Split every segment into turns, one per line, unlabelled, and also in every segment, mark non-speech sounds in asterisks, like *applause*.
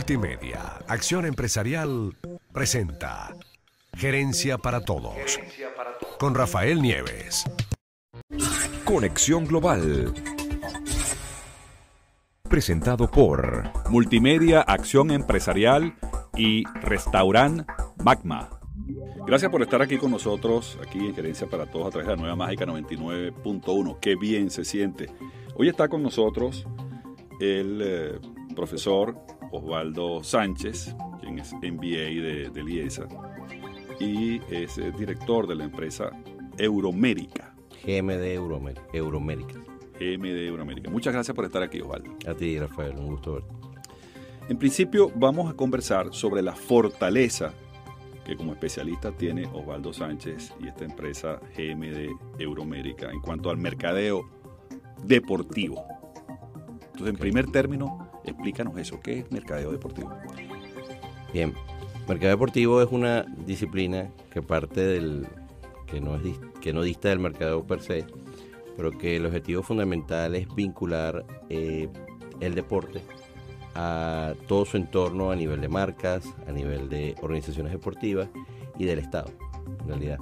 Multimedia, Acción Empresarial, presenta Gerencia para Todos. Con Rafael Nieves.
Conexión Global. Presentado por
Multimedia, Acción Empresarial y Restaurant Magma. Gracias por estar aquí con nosotros, aquí en Gerencia para Todos a través de la nueva Mágica 99.1. Qué bien se siente. Hoy está con nosotros el eh, profesor Osvaldo Sánchez, quien es MBA de, de Liesa y es eh, director de la empresa Euromérica.
GMD Euromérica. Euromérica.
GMD Euromérica. Muchas gracias por estar aquí, Osvaldo.
A ti, Rafael, un gusto verte.
En principio, vamos a conversar sobre la fortaleza que como especialista tiene Osvaldo Sánchez y esta empresa GMD Euromérica en cuanto al mercadeo deportivo. Entonces, en primer término, explícanos eso. ¿Qué es mercadeo deportivo?
Bien, mercadeo deportivo es una disciplina que parte del que no, es, que no dista del mercadeo per se, pero que el objetivo fundamental es vincular eh, el deporte a todo su entorno a nivel de marcas, a nivel de organizaciones deportivas y del Estado, en realidad.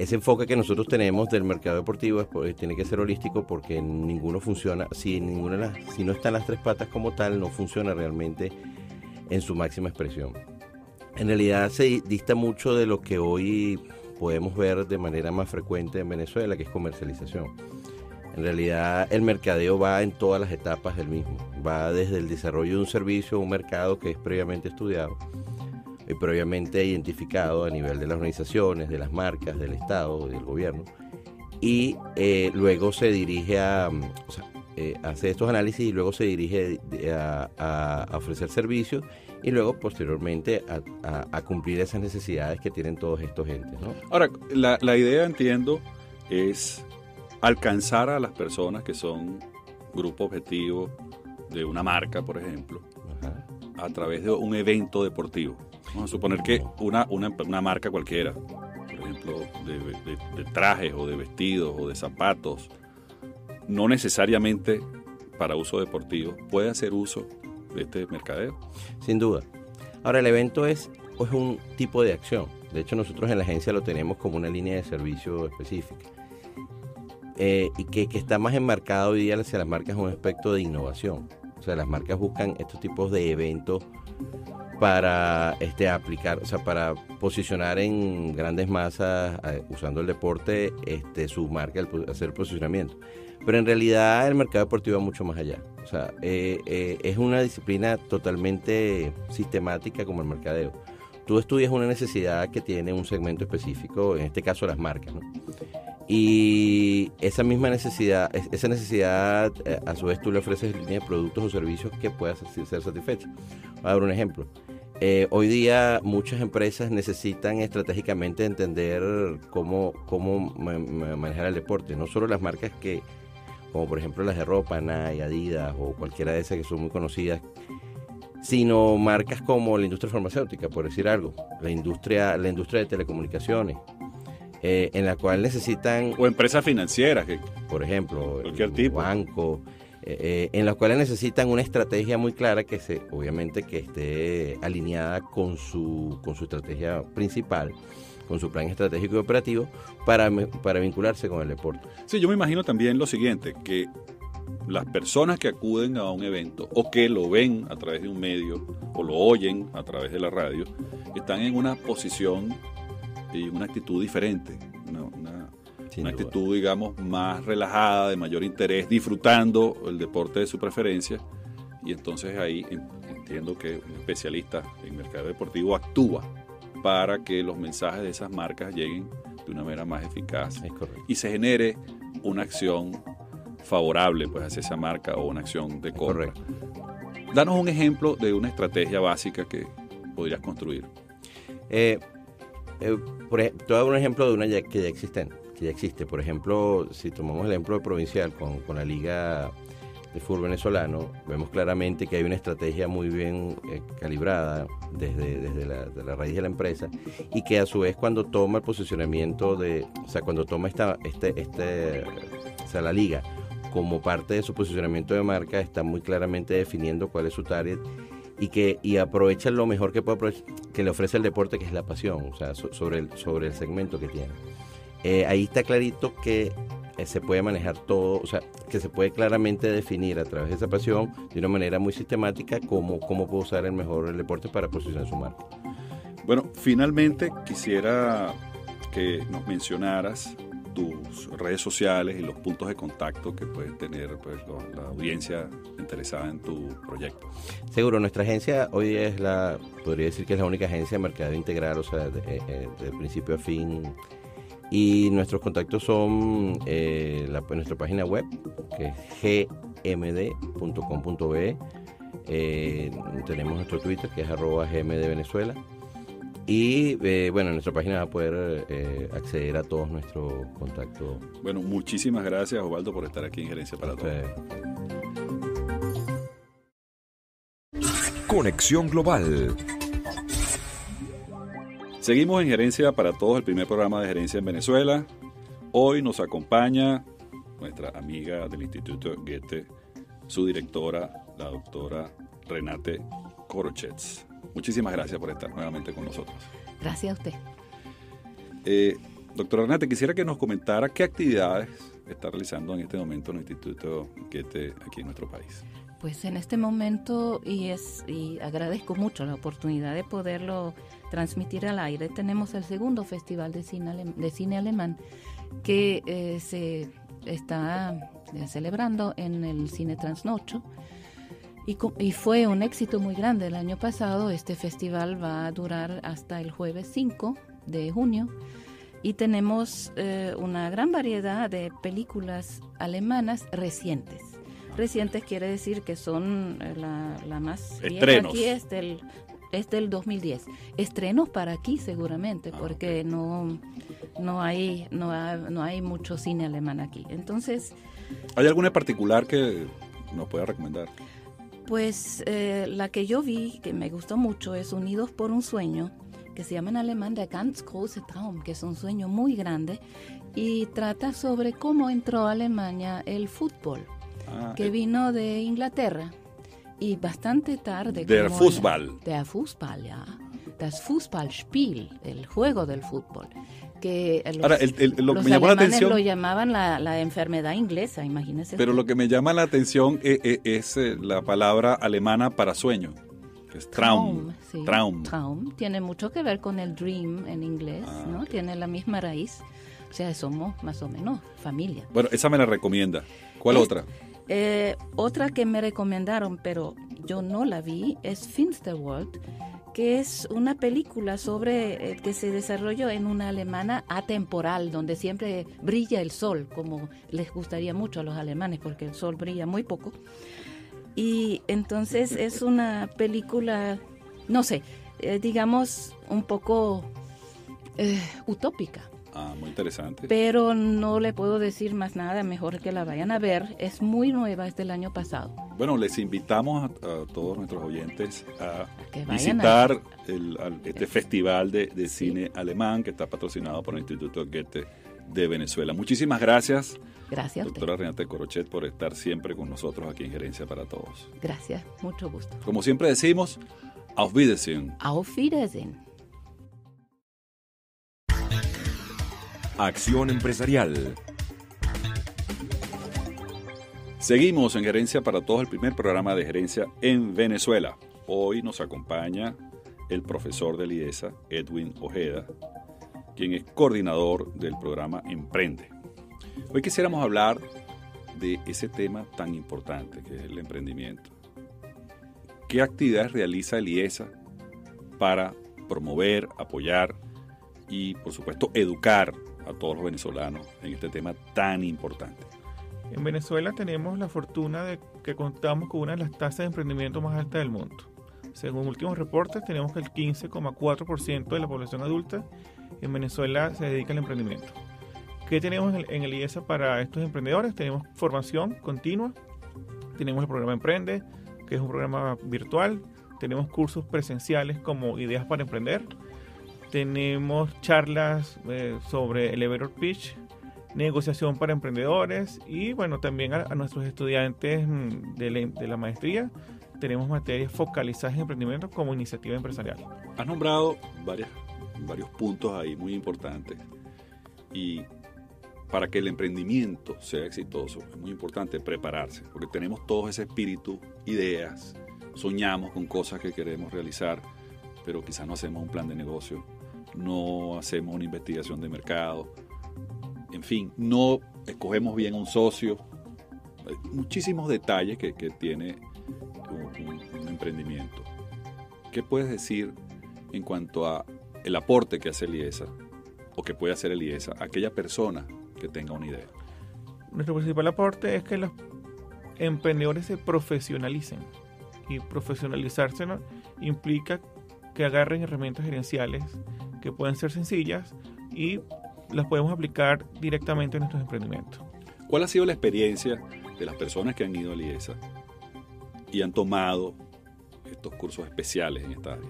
Ese enfoque que nosotros tenemos del mercado deportivo pues, tiene que ser holístico porque ninguno funciona, si, ninguna, si no están las tres patas como tal, no funciona realmente en su máxima expresión. En realidad se dista mucho de lo que hoy podemos ver de manera más frecuente en Venezuela, que es comercialización. En realidad el mercadeo va en todas las etapas del mismo. Va desde el desarrollo de un servicio un mercado que es previamente estudiado y previamente identificado a nivel de las organizaciones, de las marcas, del Estado, del gobierno. Y eh, luego se dirige a, mm, o sea, eh, hace estos análisis y luego se dirige a, ofrecer servicios y luego posteriormente a, cumplir esas necesidades que tienen todos estos entes. ¿no?
Ahora, la, la idea, entiendo, es alcanzar a las personas que son grupo objetivo de una marca, por ejemplo, a través de un evento deportivo. Vamos a suponer que una, una, una marca cualquiera, por ejemplo, de, trajes o de vestidos o de zapatos, no necesariamente para uso deportivo, puede hacer uso de este mercadeo.
Sin duda. Ahora, el evento es, es un tipo de acción. De hecho, nosotros en la agencia lo tenemos como una línea de servicio específica. Eh, y que, está más enmarcado hoy día hacia las marcas un aspecto de innovación. O sea, las marcas buscan estos tipos de eventos para este, aplicar, o sea, para posicionar en grandes masas, eh, usando el deporte, este, su marca, hacer posicionamiento. Pero en realidad el mercado deportivo va mucho más allá. O sea, eh, es una disciplina totalmente sistemática como el mercadeo. Tú estudias una necesidad que tiene un segmento específico, en este caso las marcas, ¿no? Y esa misma necesidad, esa necesidad, eh, a su vez tú le ofreces línea de productos o servicios que puedas ser satisfechos. Voy a dar un ejemplo. Eh, hoy día muchas empresas necesitan estratégicamente entender cómo, cómo manejar el deporte, no solo las marcas que, como por ejemplo las de ropa, Nike, Adidas o cualquiera de esas que son muy conocidas, sino marcas como la industria farmacéutica, por decir algo, la industria, la industria de telecomunicaciones, eh, en la cual necesitan...
O empresas financieras, que,
por ejemplo,
cualquier tipo.
banco, eh, eh, en las cuales necesitan una estrategia muy clara que se, obviamente que esté alineada con su, con su estrategia principal, con su plan estratégico y operativo para, para vincularse con el deporte.
Sí, yo me imagino también lo siguiente, que las personas que acuden a un evento o que lo ven a través de un medio o lo oyen a través de la radio, están en una posición y una actitud diferente, una, actitud, digamos, más relajada, de mayor interés, disfrutando el deporte de su preferencia. Y entonces ahí entiendo que un especialista en mercado deportivo actúa para que los mensajes de esas marcas lleguen de una manera más eficaz y se genere una acción favorable pues hacia esa marca o una acción de compra. Danos un ejemplo de una estrategia básica que podrías construir.
Eh, eh, por, te voy a dar un ejemplo de una que ya existe, que ya existe. Por ejemplo, si tomamos el ejemplo de provincial con, con la liga de fútbol venezolano, vemos claramente que hay una estrategia muy bien eh, calibrada desde, desde la, de la, raíz de la empresa y que a su vez cuando toma el posicionamiento de, o sea, cuando toma esta, este, este, o sea, la liga como parte de su posicionamiento de marca, está muy claramente definiendo cuál es su target y que y aprovecha lo mejor que puede que le ofrece el deporte, que es la pasión, o sea, sobre, el, sobre el segmento que tiene. Eh, ahí está clarito que eh, se puede manejar todo, o sea, que se puede claramente definir a través de esa pasión de una manera muy sistemática cómo, cómo puede usar el mejor deporte para posicionar su marca.
Bueno, finalmente quisiera que nos mencionaras tus redes sociales y los puntos de contacto que pueden tener pues, la audiencia interesada en tu proyecto.
Seguro, nuestra agencia hoy es la, podría decir que es la única agencia de mercado integral, o sea, de, eh, principio a fin. Y nuestros contactos son eh, la, nuestra página web, que es gmd.com.be. Eh, tenemos nuestro Twitter, que es arroba gmdvenezuela. Y eh, bueno, en nuestra página va a poder eh, acceder a todos nuestros contactos.
Bueno, muchísimas gracias Osvaldo por estar aquí en Gerencia para Todos.
Conexión Global.
Seguimos en Gerencia para Todos, el primer programa de gerencia en Venezuela. Hoy nos acompaña nuestra amiga del Instituto Goethe, su directora, la doctora Renate Korochetz. Muchísimas gracias por estar nuevamente con nosotros.
Gracias a usted.
Eh, doctora Renate, quisiera que nos comentara qué actividades está realizando en este momento en el Instituto Goethe aquí en nuestro país.
Pues en este momento, y, es, y agradezco mucho la oportunidad de poderlo transmitir al aire, tenemos el segundo Festival de Cine, de cine Alemán que eh, se está eh, celebrando en el Cine Transnocho y, fue un éxito muy grande el año pasado. Este festival va a durar hasta el jueves 5 de junio y tenemos eh, una gran variedad de películas alemanas recientes. Recientes quiere decir que son eh, la, más
vieja
aquí es del, es del 2010. Estrenos para aquí seguramente, ah, porque no, no, hay, no, hay, no hay mucho cine alemán aquí. Entonces...
¿Hay alguna en particular que nos pueda recomendar?
Pues eh, la que yo vi, que me gustó mucho, es Unidos por un Sueño, que se llama en alemán Der ganz große Traum, que es un sueño muy grande, y trata sobre cómo entró a Alemania el fútbol, ah, que eh. vino de Inglaterra, y bastante tarde.
Der Fußball.
Der Fußball, ja. Das Fußballspiel, el juego del fútbol que los,
Ahora, lo me llamó la atención,
lo llamaban la, enfermedad inglesa, imagínese.
Pero lo que me llama la atención e, e, es, eh, la palabra alemana para sueño, que es Traum.
Traum, Traum. Tiene mucho que ver con el dream en inglés, ah, ¿no? Tiene la misma raíz. O sea, somos más o menos familia.
Bueno, esa me la recomienda. ¿Cuál otra?
Eh, otra que me recomendaron, pero yo no la vi, es Finsterwald que es una película sobre eh, que se desarrolló en una alemana atemporal, donde siempre brilla el sol, como les gustaría mucho a los alemanes, porque el sol brilla muy poco. Y entonces es una película, no sé, eh, digamos un poco eh, utópica.
Ah, muy interesante.
Pero no le puedo decir más nada, mejor que la vayan a ver. Es muy nueva, es del año pasado.
Bueno, les invitamos a, todos nuestros oyentes a, visitar este festival de, cine alemán que está patrocinado por el Instituto Goethe de Venezuela. Muchísimas gracias.
Gracias.
Doctora Renate Corochet por estar siempre con nosotros aquí en Gerencia para Todos.
Gracias, mucho gusto.
Como siempre decimos, auf Wiedersehen.
Auf Wiedersehen.
Acción Empresarial.
Seguimos en Gerencia para Todos, el primer programa de gerencia en Venezuela. Hoy nos acompaña el profesor de IESA, Edwin Ojeda, quien es coordinador del programa Emprende. Hoy quisiéramos hablar de ese tema tan importante que es el emprendimiento. ¿Qué actividades realiza el IESA para promover, apoyar y, por supuesto, educar a todos los venezolanos en este tema tan importante.
En Venezuela tenemos la fortuna de que contamos con una de las tasas de emprendimiento más altas del mundo. Según últimos reportes, tenemos que el 15,4% de la población adulta en Venezuela se dedica al emprendimiento. ¿Qué tenemos en el IESA para estos emprendedores? Tenemos formación continua, tenemos el programa Emprende, que es un programa virtual, tenemos cursos presenciales como Ideas para Emprender, tenemos charlas eh, sobre elevator pitch, negociación para emprendedores y bueno, también a, nuestros estudiantes mm, de la, maestría. Tenemos materias focalizadas en emprendimiento como iniciativa empresarial.
Has nombrado varias, varios puntos ahí muy importantes. Y para que el emprendimiento sea exitoso es muy importante prepararse, porque tenemos todo ese espíritu, ideas, soñamos con cosas que queremos realizar, pero quizás no hacemos un plan de negocio, no hacemos una investigación de mercado, en fin, no escogemos bien un socio, Hay muchísimos detalles que, tiene un, un- un emprendimiento. ¿Qué puedes decir en cuanto a el aporte que hace el IESA o que puede hacer el IESA a aquella persona que tenga una idea?
Nuestro principal aporte es que los emprendedores se profesionalicen. Y profesionalizarse ¿no? implica que agarren herramientas gerenciales que pueden ser sencillas y las podemos aplicar directamente en nuestros emprendimientos.
¿Cuál ha sido la experiencia de las personas que han ido al IESA y han tomado estos cursos especiales en esta área?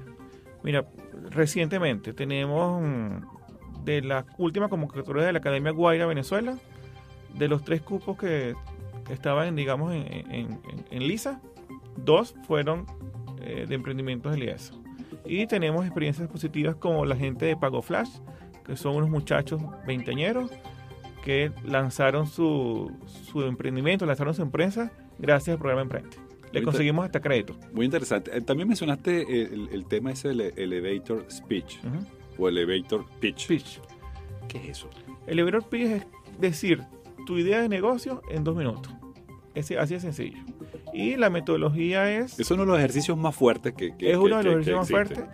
Mira, recientemente tenemos mm, de la última convocatoria de la Academia Guaira Venezuela, de los tres cupos que, estaban, digamos, en, en- en- en LISA, dos fueron eh, de emprendimientos del IESA. Y tenemos experiencias positivas como la gente de Pago Flash, que son unos muchachos veinteañeros que lanzaron su, su emprendimiento, lanzaron su empresa gracias al programa Emprende. Le conseguimos hasta crédito.
Muy interesante. Eh, También mencionaste el, el tema ese del elevator speech
Ujú.
o elevator pitch.
Pitch.
¿Qué es eso?
Elevator pitch es decir tu idea de negocio en dos minutos. Es así de sencillo. Y la metodología es,
Es uno de los ejercicios más fuertes que, que-
es uno de los
que-
ejercicios más fuertes.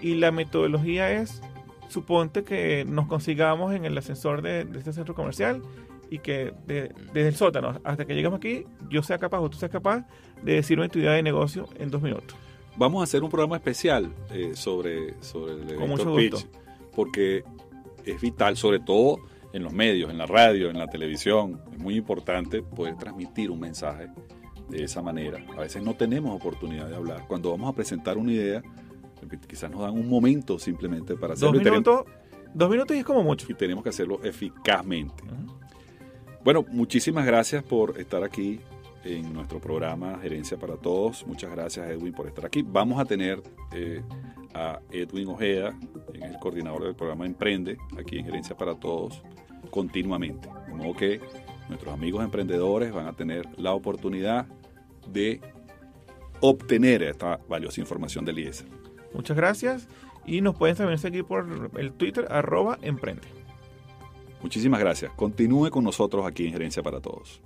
Y la metodología es, suponte que nos consigamos en el ascensor de, de este centro comercial y que de- desde el sótano hasta que llegamos aquí, yo sea capaz o tú seas capaz de decirme tu idea de negocio en dos minutos.
Vamos a hacer un programa especial eh, sobre, sobre el elevator
mucho
pitch,
gusto.
porque es vital, sobre todo en los medios, en la radio, en la televisión. Es muy importante poder transmitir un mensaje de esa manera. A veces no tenemos oportunidad de hablar. Cuando vamos a presentar una idea, quizás nos dan un momento simplemente para hacerlo
Dos minutos, dos minutos y es como mucho.
y tenemos que hacerlo eficazmente. Bueno, muchísimas gracias por estar aquí en nuestro programa Gerencia para Todos. Muchas gracias, Edwin, por estar aquí. Vamos a tener eh, a Edwin Ojeda, el coordinador del programa Emprende, aquí en Gerencia para Todos, continuamente. De modo que nuestros amigos emprendedores van a tener la oportunidad de obtener esta valiosa información del IESA.
Muchas gracias. Y nos pueden también seguir por el Twitter, arroba emprende.
Muchísimas gracias. Continúe con nosotros aquí en Gerencia para Todos.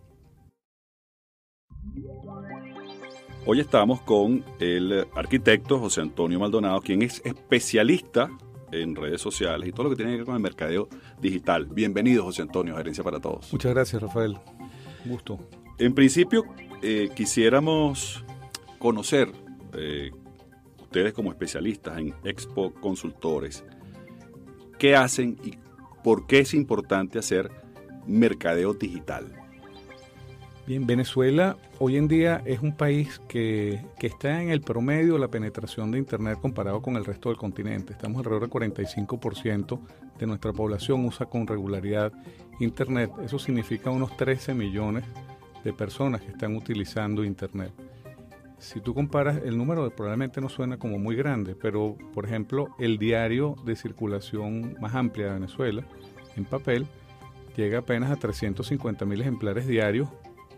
Hoy estamos con el arquitecto José Antonio Maldonado, quien es especialista en redes sociales y todo lo que tiene que ver con el mercadeo digital. Bienvenido, José Antonio, a Gerencia para Todos.
Muchas gracias, Rafael. Gusto.
En principio, eh, quisiéramos conocer, eh, ustedes como especialistas en Expo Consultores, qué hacen y por qué es importante hacer mercadeo digital.
Bien, Venezuela hoy en día es un país que, que está en el promedio de la penetración de Internet comparado con el resto del continente. Estamos alrededor del 45% de nuestra población usa con regularidad Internet. Eso significa unos 13 millones de personas que están utilizando Internet. Si tú comparas, el número probablemente no suena como muy grande, pero por ejemplo, el diario de circulación más amplia de Venezuela, en papel, llega apenas a 350 mil ejemplares diarios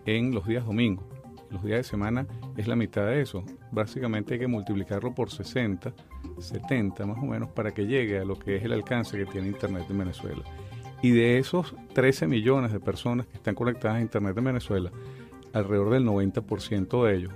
en los días domingos. Los días de semana es la mitad de eso. Básicamente hay que multiplicarlo por 60, 70 más o menos para que llegue a lo que es el alcance que tiene Internet en Venezuela. Y de esos 13 millones de personas que están conectadas a Internet en Venezuela, alrededor del 90% de ellos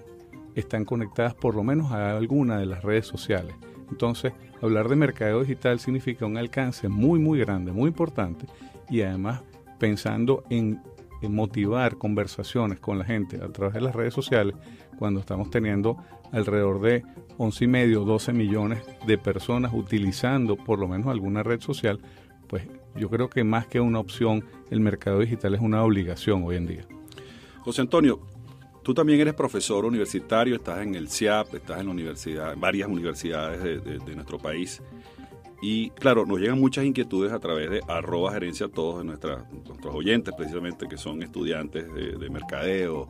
están conectadas por lo menos a alguna de las redes sociales. Entonces, hablar de mercadeo digital significa un alcance muy, muy grande, muy importante y además pensando en, en motivar conversaciones con la gente a través de las redes sociales cuando estamos teniendo alrededor de 11 y medio, 12 millones de personas utilizando por lo menos alguna red social, pues yo creo que más que una opción, el mercado digital es una obligación hoy en día.
José Antonio, tú también eres profesor universitario, estás en el CIAP, estás en la universidad, en varias universidades de, nuestro país. Y claro, nos llegan muchas inquietudes a través de arroba gerencia a todos de nuestra- nuestros oyentes, precisamente, que son estudiantes de, de mercadeo,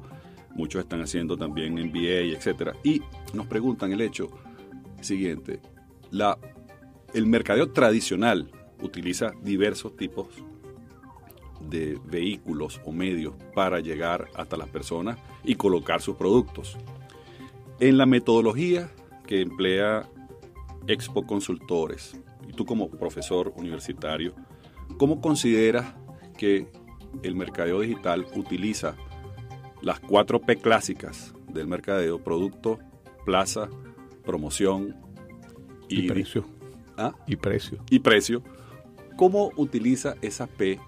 muchos están haciendo también MBA, etcétera. Y nos preguntan el hecho siguiente: la, el mercadeo tradicional utiliza diversos tipos de vehículos o medios para llegar hasta las personas y colocar sus productos. En la metodología que emplea Expo Consultores, y tú como profesor universitario, ¿cómo consideras que el mercadeo digital utiliza las cuatro P clásicas del mercadeo, producto, plaza, promoción
y, precio.
¿Ah?
Y precio.
Y precio. ¿Cómo utiliza esa P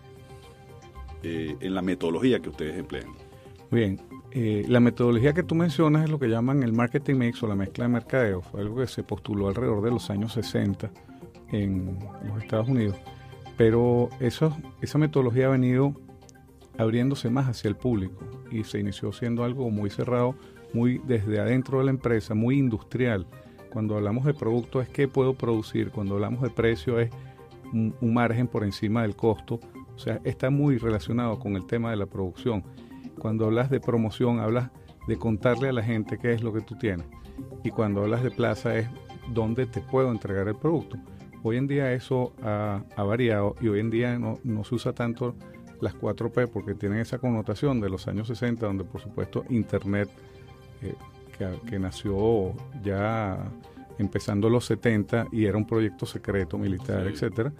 eh, en la metodología que ustedes emplean?
Bien, eh, la metodología que tú mencionas es lo que llaman el marketing mix o la mezcla de mercadeo. Fue algo que se postuló alrededor de los años 60 en los Estados Unidos. Pero eso, esa metodología ha venido abriéndose más hacia el público y se inició siendo algo muy cerrado, muy desde adentro de la empresa, muy industrial. Cuando hablamos de producto es qué puedo producir, cuando hablamos de precio es un, margen por encima del costo, o sea, está muy relacionado con el tema de la producción. Cuando hablas de promoción, hablas de contarle a la gente qué es lo que tú tienes. Y cuando hablas de plaza es dónde te puedo entregar el producto. Hoy en día eso ha, variado y hoy en día no, se usa tanto las 4P porque tienen esa connotación de los años 60, donde por supuesto Internet, eh, que, nació ya empezando los 70 y era un proyecto secreto militar, etcétera,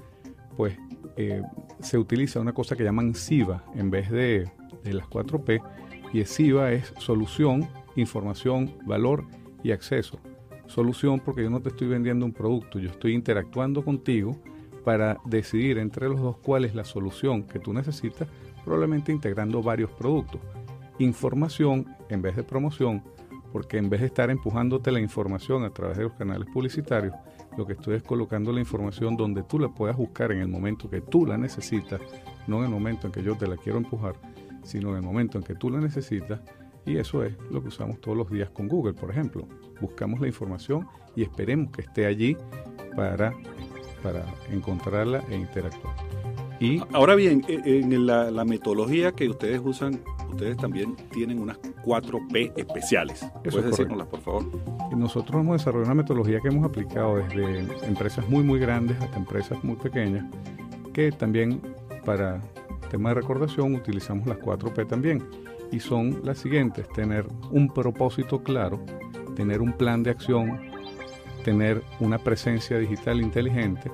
pues eh, se utiliza una cosa que llaman SIVA en vez de, de las 4P, y SIVA es solución, información, valor y acceso. Solución porque yo no te estoy vendiendo un producto, yo estoy interactuando contigo para decidir entre los dos cuál es la solución que tú necesitas, probablemente integrando varios productos. Información en vez de promoción, porque en vez de estar empujándote la información a través de los canales publicitarios, lo que estoy es colocando la información donde tú la puedas buscar en el momento que tú la necesitas, no en el momento en que yo te la quiero empujar, sino en el momento en que tú la necesitas. Y eso es lo que usamos todos los días con Google, por ejemplo. Buscamos la información y esperemos que esté allí para para encontrarla e interactuar.
Y ahora bien, e, en la, metodología que ustedes usan, ustedes también tienen unas 4P especiales. ¿Puedes decirnoslas, por favor?
Nosotros hemos desarrollado una metodología que hemos aplicado desde empresas muy, muy grandes hasta empresas muy pequeñas, que también para tema de recordación utilizamos las 4P también. Y son las siguientes, tener un propósito claro, tener un plan de acción tener una presencia digital inteligente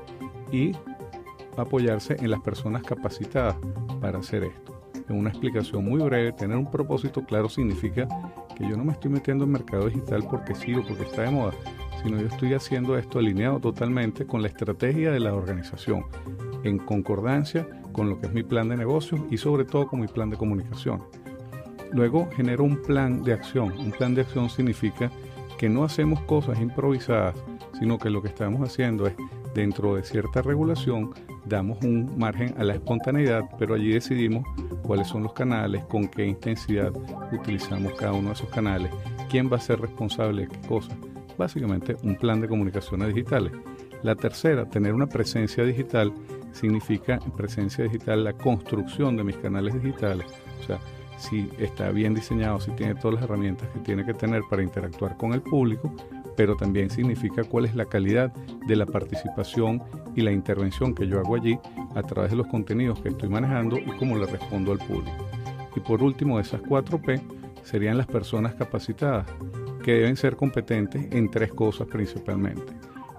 y apoyarse en las personas capacitadas para hacer esto. En una explicación muy breve, tener un propósito claro significa que yo no me estoy metiendo en mercado digital porque sí o porque está de moda, sino yo estoy haciendo esto alineado totalmente con la estrategia de la organización, en concordancia con lo que es mi plan de negocio y sobre todo con mi plan de comunicación. Luego genero un plan de acción. Un plan de acción significa que no hacemos cosas improvisadas, sino que lo que estamos haciendo es, dentro de cierta regulación, damos un margen a la espontaneidad, pero allí decidimos cuáles son los canales, con qué intensidad utilizamos cada uno de esos canales, quién va a ser responsable de qué cosa. Básicamente un plan de comunicaciones digitales. La tercera, tener una presencia digital, significa presencia digital la construcción de mis canales digitales. O sea, si está bien diseñado, si tiene todas las herramientas que tiene que tener para interactuar con el público, pero también significa cuál es la calidad de la participación y la intervención que yo hago allí a través de los contenidos que estoy manejando y cómo le respondo al público. Y por último, esas 4P serían las personas capacitadas, que deben ser competentes en tres cosas principalmente.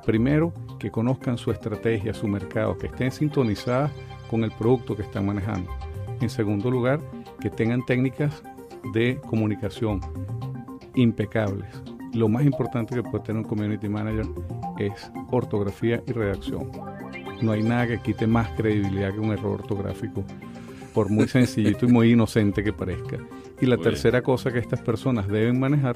Primero, que conozcan su estrategia, su mercado, que estén sintonizadas con el producto que están manejando. En segundo lugar, que tengan técnicas de comunicación impecables. Lo más importante que puede tener un community manager es ortografía y redacción. No hay nada que quite más credibilidad que un error ortográfico, por muy sencillito y muy inocente que parezca. Y la tercera cosa que estas personas deben manejar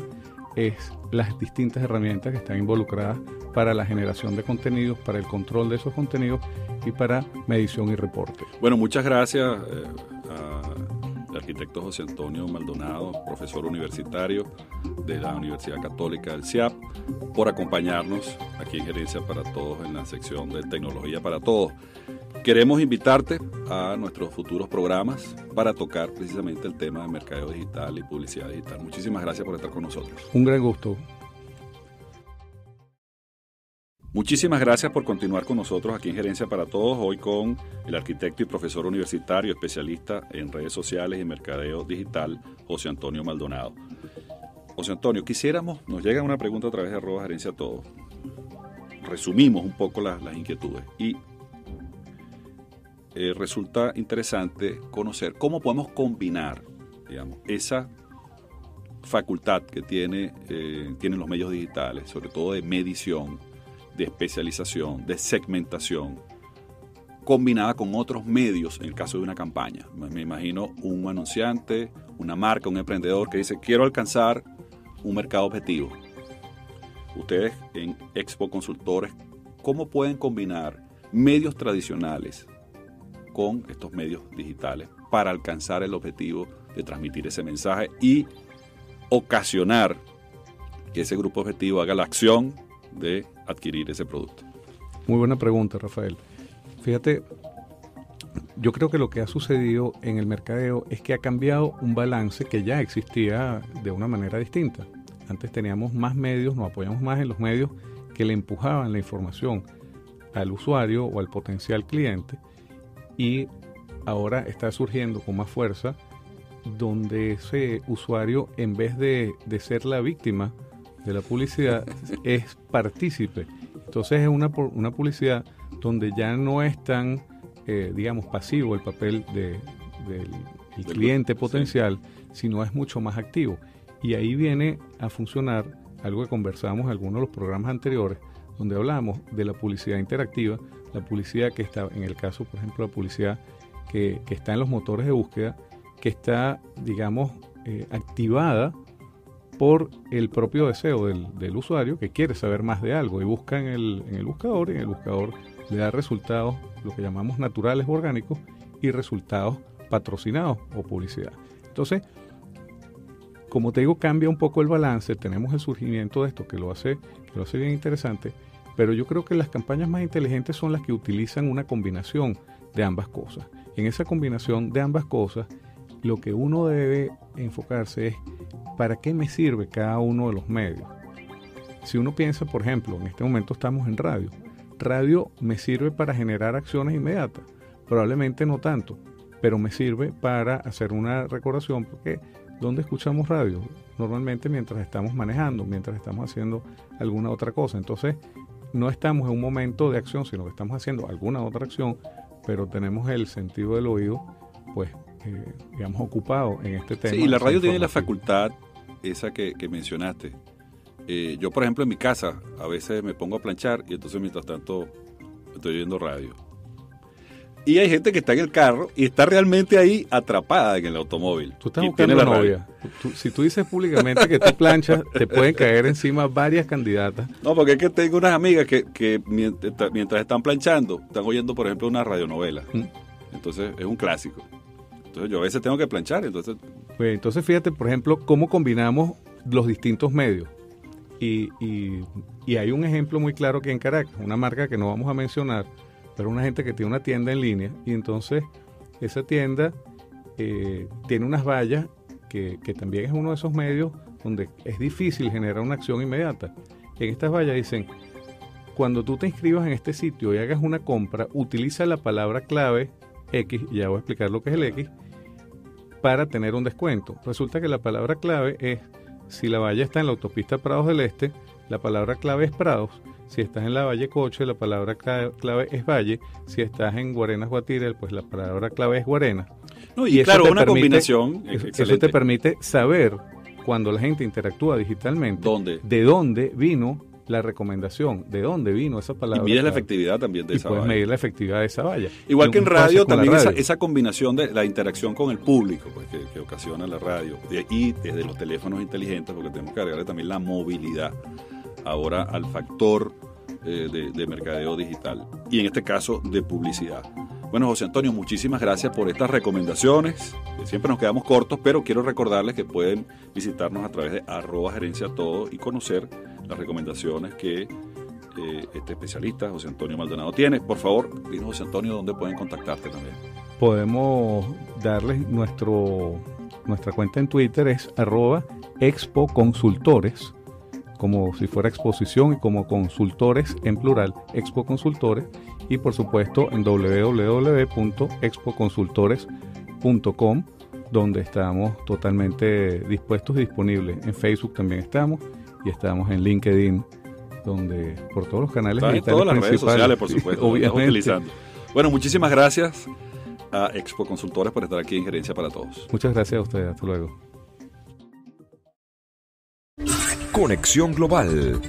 es las distintas herramientas que están involucradas para la generación de contenidos, para el control de esos contenidos y para medición y reporte.
Bueno, muchas gracias. Eh, arquitecto José Antonio Maldonado, profesor universitario de la Universidad Católica del CIAP, por acompañarnos aquí en Gerencia para Todos en la sección de Tecnología para Todos. queremos invitarte a nuestros futuros programas para tocar precisamente el tema de mercadeo digital y publicidad digital. Muchísimas gracias por estar con nosotros.
Un gran gusto.
Muchísimas gracias por continuar con nosotros aquí en Gerencia para Todos, hoy con el arquitecto y profesor universitario especialista en redes sociales y mercadeo digital, José Antonio Maldonado. José Antonio, quisiéramos, nos llega una pregunta a través de arroba Gerencia Todos. Resumimos un poco las, las inquietudes y eh, resulta interesante conocer cómo podemos combinar, digamos, esa facultad que tiene, eh, tienen los medios digitales, sobre todo de medición, de especialización, de segmentación, combinada con otros medios en el caso de una campaña. Me imagino un anunciante, una marca, un emprendedor que dice, quiero alcanzar un mercado objetivo. Ustedes en Expo Consultores, ¿cómo pueden combinar medios tradicionales con estos medios digitales para alcanzar el objetivo de transmitir ese mensaje y ocasionar que ese grupo objetivo haga la acción de adquirir ese producto?
Muy buena pregunta, Rafael. Fíjate, yo creo que lo que ha sucedido en el mercadeo es que ha cambiado un balance que ya existía de una manera distinta. Antes teníamos más medios, nos apoyamos más en los medios que le empujaban la información al usuario o al potencial cliente y ahora está surgiendo con más fuerza donde ese usuario en vez de, de ser la víctima de la publicidad *laughs* es partícipe. Entonces es una, una publicidad donde ya no es tan, eh, digamos, pasivo el papel de, del cliente potencial, sino es mucho más activo. Y ahí viene a funcionar algo que conversamos en algunos de los programas anteriores, donde hablamos de la publicidad interactiva, la publicidad que está, en el caso, por ejemplo, la publicidad que, que está en los motores de búsqueda, que está, digamos, eh, activada por el propio deseo del, del, usuario que quiere saber más de algo y busca en el, en el buscador y en el buscador le da resultados, lo que llamamos naturales orgánicos y resultados patrocinados o publicidad. Entonces, como te digo, cambia un poco el balance, tenemos el surgimiento de esto que lo hace, que lo hace bien interesante, pero yo creo que las campañas más inteligentes son las que utilizan una combinación de ambas cosas. En esa combinación de ambas cosas, lo que uno debe enfocarse es para qué me sirve cada uno de los medios. Si uno piensa, por ejemplo, en este momento estamos en radio. Radio me sirve para generar acciones inmediatas. Probablemente no tanto, pero me sirve para hacer una recordación porque ¿dónde escuchamos radio? Normalmente mientras estamos manejando, mientras estamos haciendo alguna otra cosa. Entonces, no estamos en un momento de acción, sino que estamos haciendo alguna otra acción, pero tenemos el sentido del oído, pues, eh, digamos, ocupado en este tema.
Sí, y la radio tiene la facultad, esa que, que mencionaste. Eh, yo, por ejemplo, en mi casa, a veces me pongo a planchar y entonces mientras tanto estoy oyendo radio. Y hay gente que está en el carro y está realmente ahí atrapada en el automóvil.
Tú estás buscando la novia. Tú, si tú dices públicamente que tú planchas, te pueden caer encima varias candidatas.
No, porque es que tengo unas amigas que, que mientras, mientras, están planchando, están oyendo, por ejemplo, una radionovela. ¿Mm? Entonces, es un clásico. Entonces, yo a veces tengo que planchar. Entonces,
pues, entonces fíjate, por ejemplo, cómo combinamos los distintos medios. Y, y, y hay un ejemplo muy claro que en Caracas, una marca que no vamos a mencionar, pero una gente que tiene una tienda en línea y entonces esa tienda eh, tiene unas vallas que, que, también es uno de esos medios donde es difícil generar una acción inmediata. En estas vallas dicen, cuando tú te inscribas en este sitio y hagas una compra, utiliza la palabra clave X, ya voy a explicar lo que es el X, para tener un descuento. Resulta que la palabra clave es, si la valla está en la autopista Prados del Este, la palabra clave es Prados, si estás en la Valle Coche, la palabra clave es Valle. Si estás en Guarenas Guatire, pues la palabra clave es Guarena.
No, y, y claro, una permite, combinación.
Excelente. Eso te permite saber cuando la gente interactúa digitalmente
¿Dónde?
de dónde vino la recomendación, de dónde vino esa palabra.
Y mides la efectividad también de
y
esa
puedes
valla.
medir la efectividad de esa valla.
Igual que en radio, también radio. Esa, esa, combinación de la interacción con el público pues, que, que ocasiona la radio. Y desde los teléfonos inteligentes, porque tenemos que agregarle también la movilidad ahora al factor eh, de, de, mercadeo digital y en este caso de publicidad. Bueno, José Antonio, muchísimas gracias por estas recomendaciones. Siempre nos quedamos cortos, pero quiero recordarles que pueden visitarnos a través de arroba gerencia todo y conocer las recomendaciones que eh, este especialista, José Antonio Maldonado, tiene. Por favor, dinos, José Antonio, dónde pueden contactarte también.
Podemos darles nuestro, nuestra cuenta en Twitter, es arroba expo consultores, como si fuera exposición y como consultores en plural, expo consultores, y por supuesto en www.expoconsultores.com donde estamos totalmente dispuestos y disponibles. En Facebook también estamos y estamos en LinkedIn, donde por todos los canales
Está en todas las redes sociales, por supuesto,
obviamente.
utilizando. Bueno, muchísimas gracias a Expo Consultores por estar aquí en Gerencia para Todos.
Muchas gracias a ustedes. Hasta luego.
Conexión Global.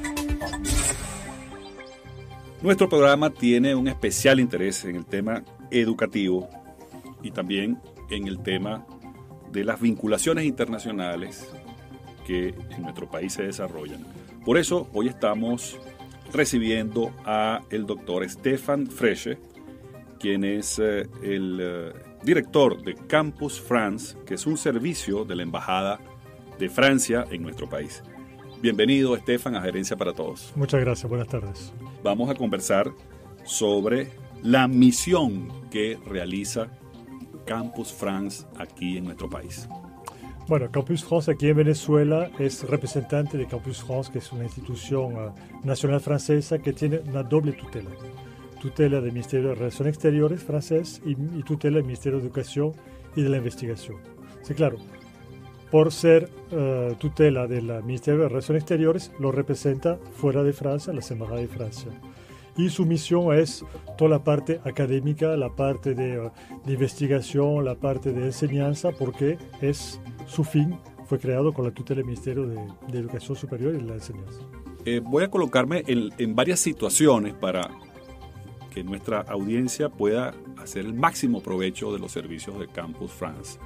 Nuestro programa tiene un especial interés en el tema educativo y también en el tema de las vinculaciones internacionales que en nuestro país se desarrollan. Por eso hoy estamos recibiendo a el doctor Stefan Fresche, quien es eh, el eh, director de Campus France, que es un servicio de la Embajada de Francia en nuestro país. Bienvenido, Stefan, a Gerencia para Todos.
Muchas gracias, buenas tardes.
Vamos a conversar sobre la misión que realiza Campus France aquí en nuestro país.
Bueno, Campus France aquí en Venezuela es representante de Campus France, que es una institución uh, nacional francesa que tiene una doble tutela. Tutela del Ministerio de Relaciones Exteriores francés y, y tutela del Ministerio de Educación y de la Investigación. Sí, claro, por ser uh, tutela del Ministerio de Relaciones Exteriores, lo representa fuera de Francia, la Embajada de Francia. Y su misión es toda la parte académica, la parte de, de, investigación, la parte de enseñanza, porque es su fin, fue creado con la tutela del Ministerio de, Educación Superior y la Enseñanza.
Eh, voy a colocarme en varias situaciones para que nuestra audiencia pueda hacer el máximo provecho de los servicios de Campus France.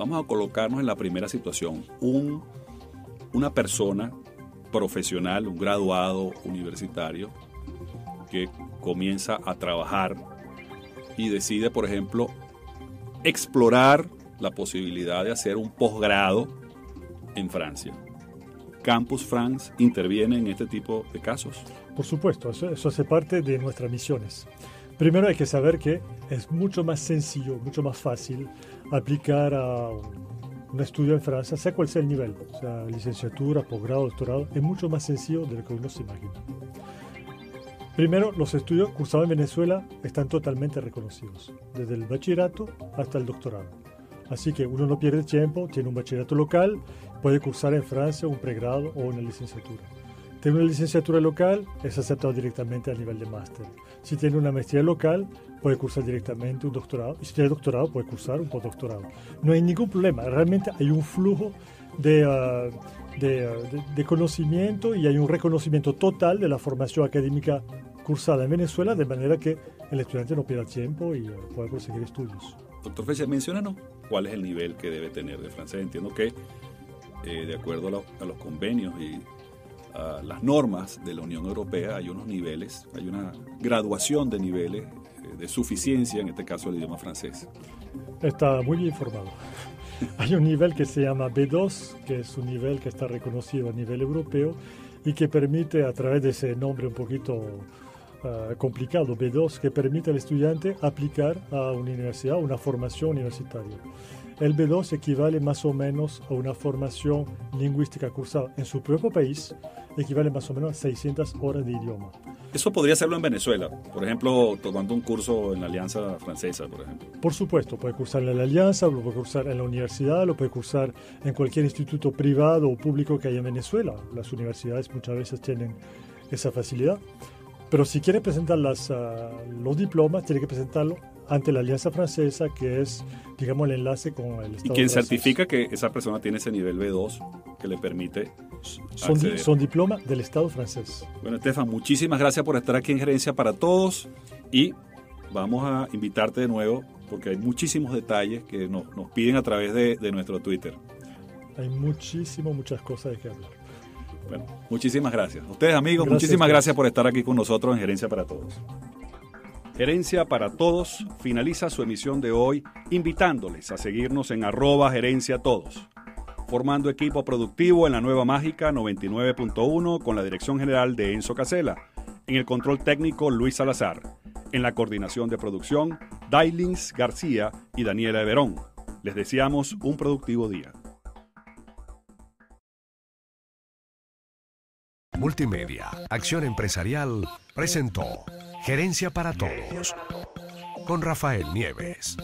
Vamos a colocarnos en la primera situación. Un, una persona profesional, un graduado universitario, que comienza a trabajar y decide, por ejemplo, explorar la posibilidad de hacer un posgrado en Francia. Campus France interviene en este tipo de casos.
Por supuesto, eso, eso hace parte de nuestras misiones. Primero hay que saber que es mucho más sencillo, mucho más fácil aplicar a un estudio en Francia, sea cual sea el nivel, o sea, licenciatura, posgrado, doctorado, es mucho más sencillo de lo que uno se imagina. Primero, los estudios cursados en Venezuela están totalmente reconocidos, desde el bachillerato hasta el doctorado. Así que uno no pierde tiempo, tiene un bachillerato local, puede cursar en Francia un pregrado o una licenciatura. Tiene una licenciatura local, es aceptado directamente a nivel de máster. Si tiene una maestría local, puede cursar directamente un doctorado. Y si tiene doctorado, puede cursar un postdoctorado. No hay ningún problema. Realmente hay un flujo de, de, uh, de, conocimiento y hay un reconocimiento total de la formación académica cursada en Venezuela, de manera que el estudiante no pierda tiempo y uh, pueda conseguir estudios.
Doctor Fecha, menciónanos cuál es el nivel que debe tener de francés. Entiendo que, eh, de acuerdo a los convenios y Uh, las normas de la Unión Europea hay unos niveles, hay una graduación de niveles eh, de suficiencia, en este caso el idioma francés.
Está muy bien informado. *laughs* hay un nivel que se llama B2, que es un nivel que está reconocido a nivel europeo y que permite, a través de ese nombre un poquito uh, complicado, B2, que permite al estudiante aplicar a una universidad, una formación universitaria. El B2 equivale más o menos a una formación lingüística cursada en su propio país, equivale más o menos a 600 horas de idioma.
Eso podría hacerlo en Venezuela, por ejemplo, tomando un curso en la Alianza Francesa, por ejemplo.
Por supuesto, puede cursar en la Alianza, lo puede cursar en la universidad, lo puede cursar en cualquier instituto privado o público que haya en Venezuela. Las universidades muchas veces tienen esa facilidad. Pero si quiere presentar las, uh, los diplomas, tiene que presentarlo ante la Alianza Francesa, que es, digamos, el enlace con el Estado.
¿Y quien certifica que esa persona tiene ese nivel B2 que le permite
son, di son diplomas del Estado francés.
Bueno, Estefan, muchísimas gracias por estar aquí en Gerencia para Todos y vamos a invitarte de nuevo porque hay muchísimos detalles que nos, nos piden a través de, de nuestro Twitter.
Hay muchísimas, muchas cosas de que hablar.
Bueno, muchísimas gracias. Ustedes, amigos, gracias, muchísimas gracias por estar aquí con nosotros en Gerencia para Todos. Gerencia para Todos finaliza su emisión de hoy invitándoles a seguirnos en arroba gerencia todos, formando equipo productivo en la nueva mágica 99.1 con la dirección general de Enzo Casela En el control técnico, Luis Salazar. En la coordinación de producción, Dailins García y Daniela Everón. Les deseamos un productivo día.
Multimedia, Acción Empresarial, presentó Gerencia para Todos con Rafael Nieves.